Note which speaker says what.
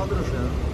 Speaker 1: Ronaldo